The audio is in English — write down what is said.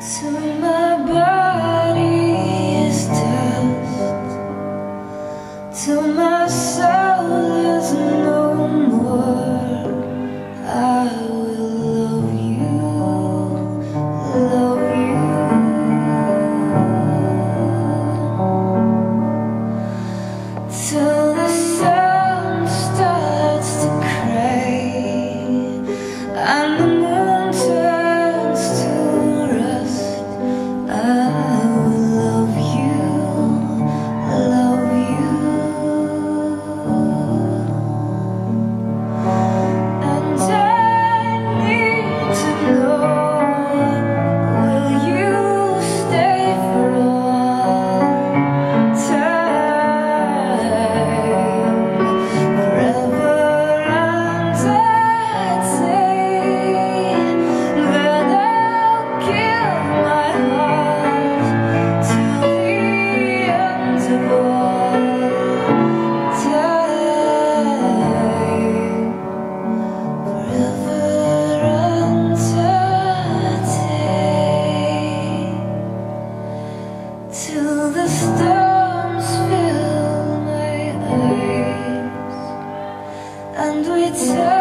to my birth. it's a